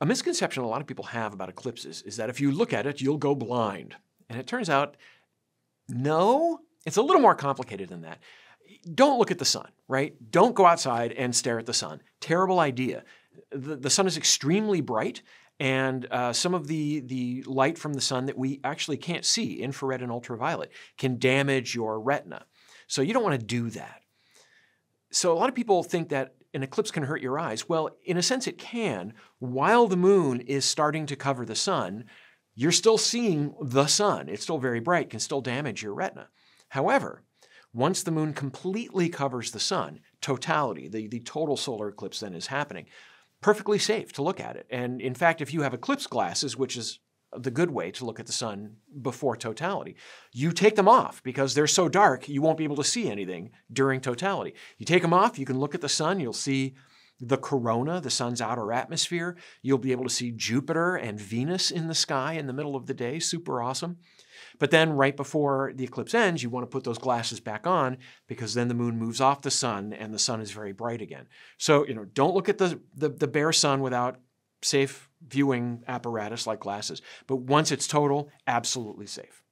A misconception a lot of people have about eclipses is that if you look at it, you'll go blind. And it turns out, no, it's a little more complicated than that. Don't look at the sun, right? Don't go outside and stare at the sun. Terrible idea. The, the sun is extremely bright, and uh, some of the, the light from the sun that we actually can't see, infrared and ultraviolet, can damage your retina. So you don't want to do that. So a lot of people think that an eclipse can hurt your eyes. Well, in a sense, it can. While the moon is starting to cover the sun, you're still seeing the sun. It's still very bright, can still damage your retina. However, once the moon completely covers the sun, totality, the, the total solar eclipse then is happening, perfectly safe to look at it. And in fact, if you have eclipse glasses, which is the good way to look at the sun before totality. You take them off because they're so dark you won't be able to see anything during totality. You take them off, you can look at the sun, you'll see the corona, the sun's outer atmosphere. You'll be able to see Jupiter and Venus in the sky in the middle of the day, super awesome. But then right before the eclipse ends, you want to put those glasses back on because then the moon moves off the sun and the sun is very bright again. So, you know, don't look at the, the, the bare sun without safe viewing apparatus like glasses. But once it's total, absolutely safe.